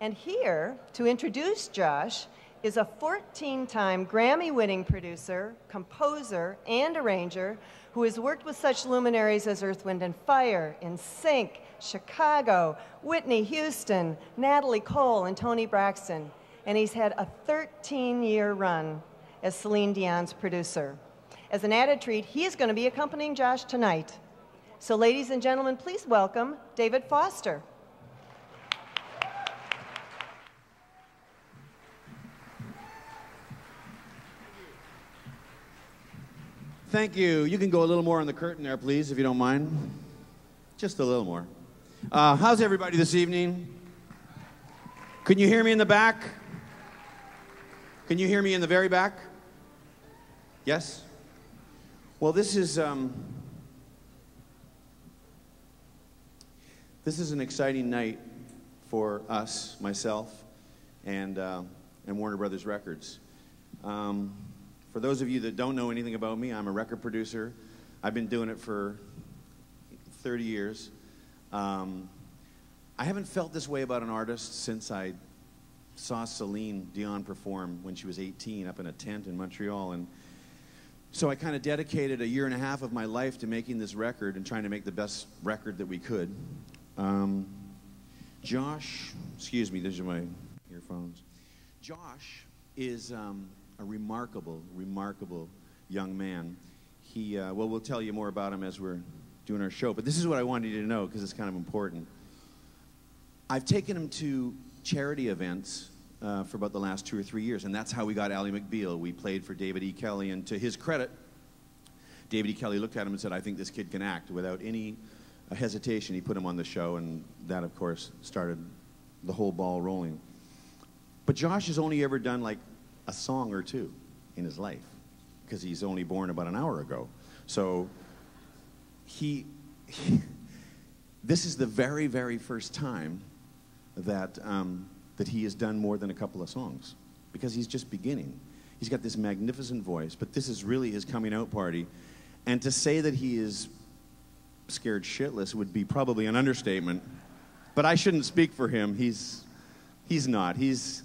And here to introduce Josh is a 14 time Grammy winning producer, composer, and arranger who has worked with such luminaries as Earth, Wind, and Fire, NSYNC, Chicago, Whitney Houston, Natalie Cole, and Toni Braxton. And he's had a 13 year run as Celine Dion's producer. As an added treat, he is going to be accompanying Josh tonight. So, ladies and gentlemen, please welcome David Foster. Thank you. You can go a little more on the curtain there, please, if you don't mind. Just a little more. Uh, how's everybody this evening? Can you hear me in the back? Can you hear me in the very back? Yes? Well, this is um, this is an exciting night for us, myself, and uh, and Warner Brothers Records. Um, for those of you that don't know anything about me, I'm a record producer. I've been doing it for 30 years. Um, I haven't felt this way about an artist since I saw Celine Dion perform when she was 18 up in a tent in Montreal. And so I kind of dedicated a year and a half of my life to making this record and trying to make the best record that we could. Um, Josh, excuse me, these are my earphones. Josh is um, a remarkable, remarkable young man. He, uh, well, we'll tell you more about him as we're doing our show, but this is what I wanted you to know because it's kind of important. I've taken him to charity events uh, for about the last two or three years, and that's how we got Ally McBeal. We played for David E. Kelley, and to his credit, David E. Kelley looked at him and said, I think this kid can act. Without any uh, hesitation, he put him on the show, and that, of course, started the whole ball rolling. But Josh has only ever done like a song or two in his life because he's only born about an hour ago. So he, he this is the very, very first time that, um, that he has done more than a couple of songs because he's just beginning. He's got this magnificent voice, but this is really his coming out party. And to say that he is scared shitless would be probably an understatement. But I shouldn't speak for him. He's, he's not. He's,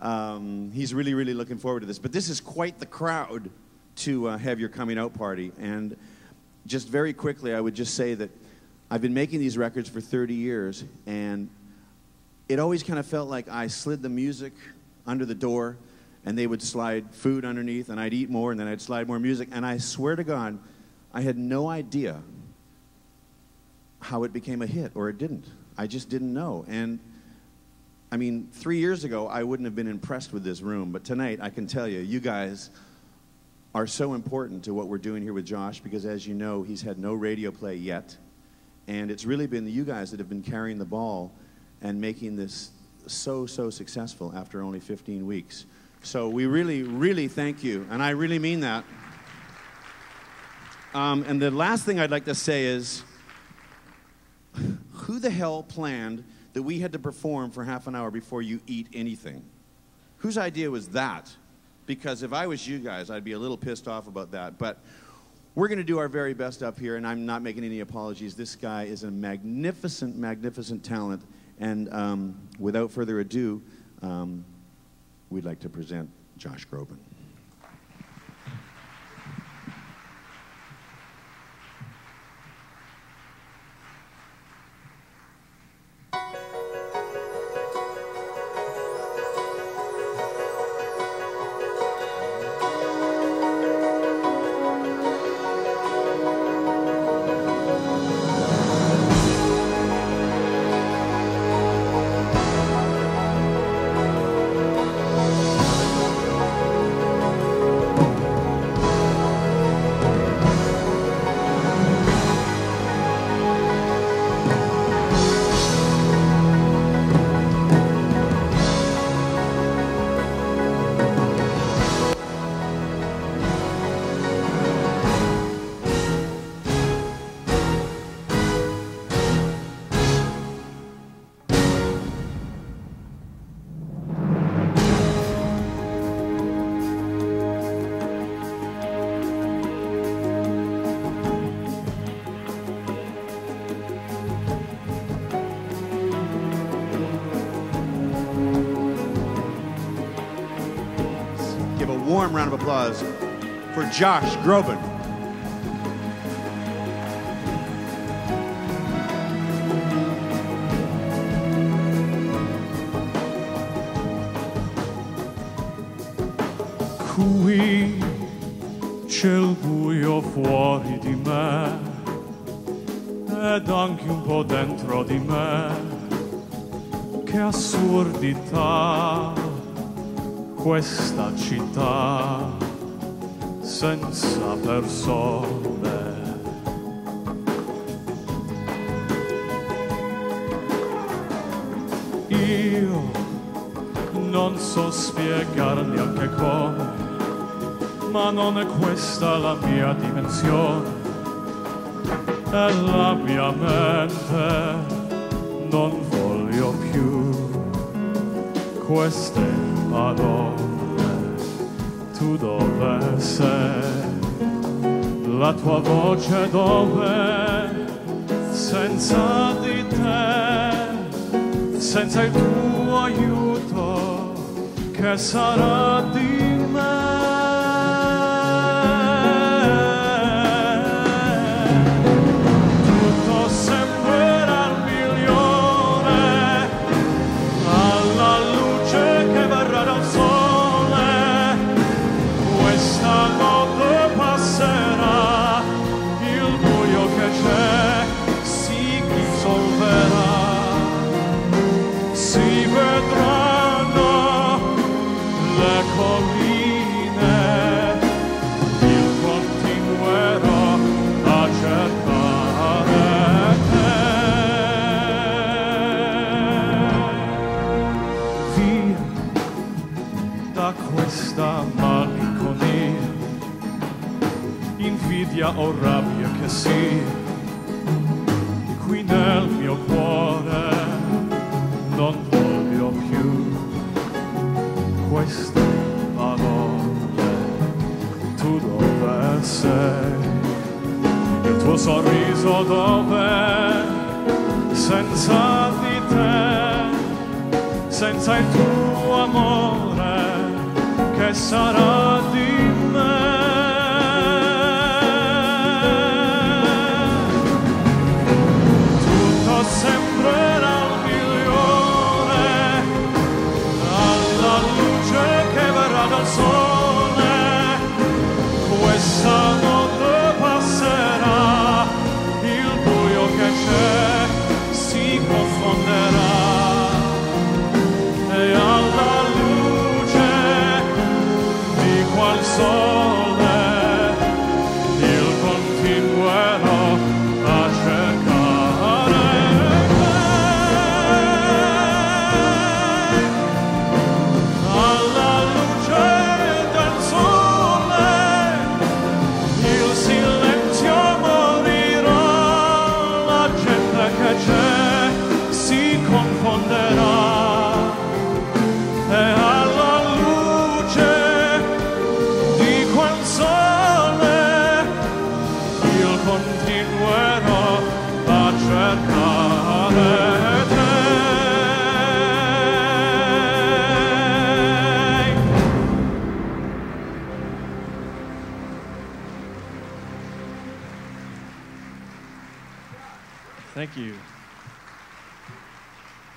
um, he's really, really looking forward to this. But this is quite the crowd to uh, have your coming out party. And just very quickly, I would just say that I've been making these records for 30 years, and it always kind of felt like I slid the music under the door, and they would slide food underneath, and I'd eat more, and then I'd slide more music. And I swear to God, I had no idea how it became a hit, or it didn't. I just didn't know. And I mean, three years ago, I wouldn't have been impressed with this room, but tonight, I can tell you, you guys are so important to what we're doing here with Josh because, as you know, he's had no radio play yet. And it's really been you guys that have been carrying the ball and making this so, so successful after only 15 weeks. So we really, really thank you. And I really mean that. Um, and the last thing I'd like to say is who the hell planned that we had to perform for half an hour before you eat anything. Whose idea was that? Because if I was you guys, I'd be a little pissed off about that. But we're going to do our very best up here, and I'm not making any apologies. This guy is a magnificent, magnificent talent. And um, without further ado, um, we'd like to present Josh Groban. Warm round of applause for Josh Groban. Qui c'è il buio fuori di me ed anche un po' dentro di me. Che assurdità questa città senza persone. Io non so spiegare neanche come, ma non è questa la mia dimensione. E la mia mente non voglio più queste parole. Tu dove sei? La tua voce dove? Senza di te, senza il tuo aiuto, che sarà di me? Da questa malinconia, invidia o rabbia che sia, qui nel mio cuore non voglio più queste parole. Tu dove sei? Il tuo sorriso dove? Senza di te, senza il tuo amore, sarà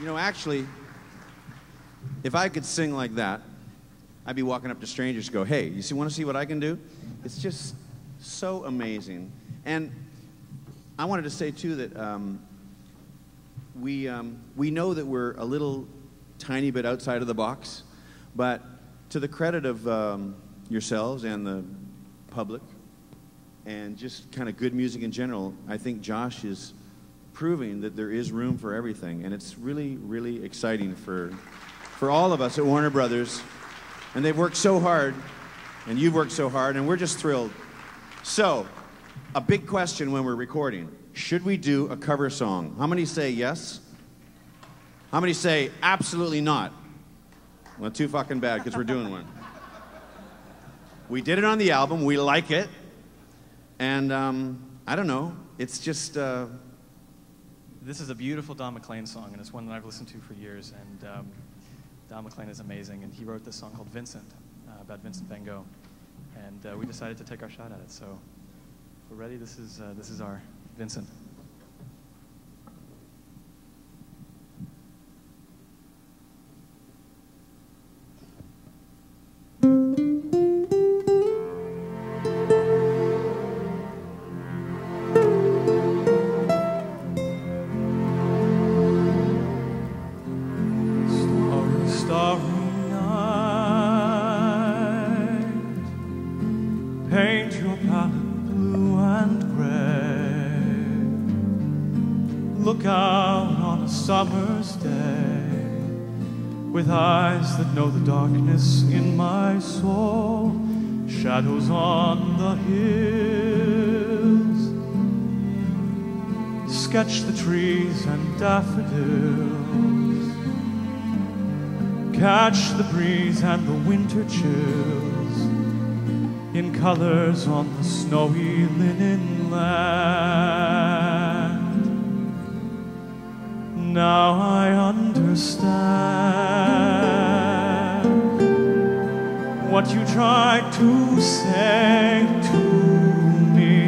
You know, actually, if I could sing like that, I'd be walking up to strangers go, hey, you see, want to see what I can do? It's just so amazing. And I wanted to say, too, that um, we, um, we know that we're a little tiny bit outside of the box, but to the credit of um, yourselves and the public, and just kind of good music in general, I think Josh is proving that there is room for everything. And it's really, really exciting for, for all of us at Warner Brothers. And they've worked so hard, and you've worked so hard, and we're just thrilled. So, a big question when we're recording should we do a cover song? How many say yes? How many say absolutely not? Well, too fucking bad because we're doing one. We did it on the album, we like it, and um, I don't know, it's just. Uh, This is a beautiful Don McLean song, and it's one that I've listened to for years. And um, Don McLean is amazing, and he wrote this song called Vincent uh, about Vincent van Gogh. And uh, we decided to take our shot at it. So we're ready, this is, uh, this is our Vincent. With eyes that know the darkness in my soul. Shadows on the hills. Sketch the trees and daffodils. Catch the breeze and the winter chills in colors on the snowy linen land. Now I understand what you tried to say to me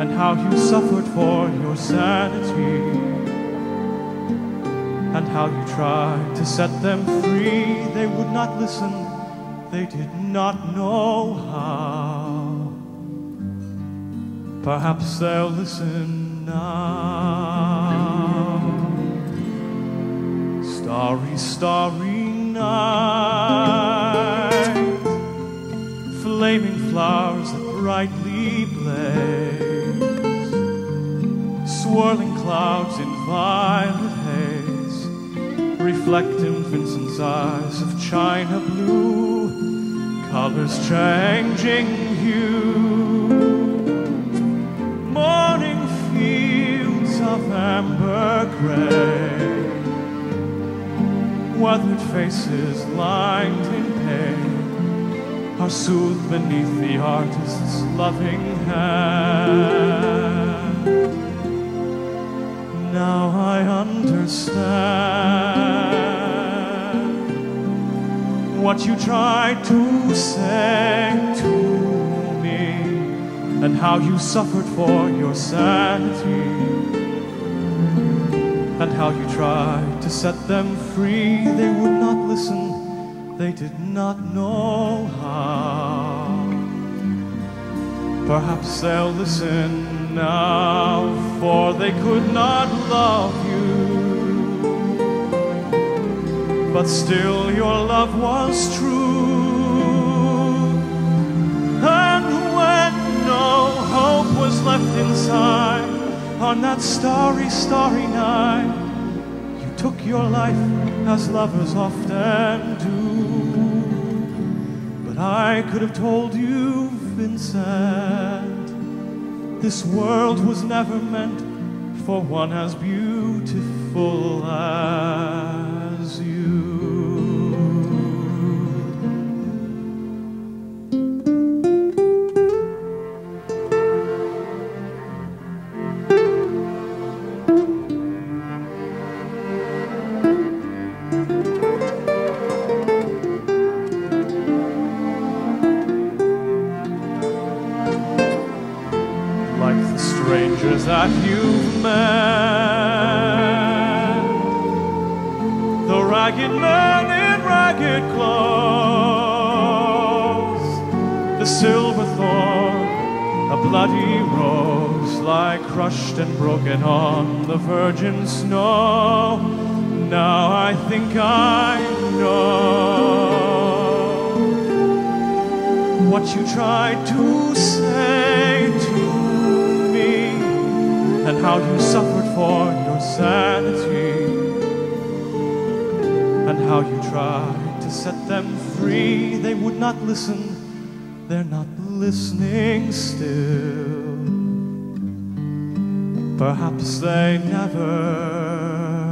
and how you suffered for your sanity and how you tried to set them free. They would not listen, they did not know how. Perhaps they'll listen now. Starry, starry night, flaming flowers that brightly blaze. Swirling clouds in violet haze. Reflect in Vincent's eyes of china blue, colors changing hue. Morning fields of amber gray, weathered faces lined in pain are soothed beneath the artist's loving hand. Now I understand what you tried to say to me and how you suffered for your sanity and how you tried to set them free. They would not listen, they did not know how. Perhaps they'll listen now, for they could not love you. But still, your love was true. And when no hope was left inside on that starry, starry night, you took your life as lovers often do. But I could have told you, Vincent, this world was never meant for one as beautiful as like the strangers that you've met. The ragged man in ragged clothes, the silver thorn, a bloody rose, lie crushed and broken on the virgin snow. Now I think I know what you tried to say to me and how you suffered for your sanity and how you tried to set them free. They would not listen, they're not listening still. Perhaps they never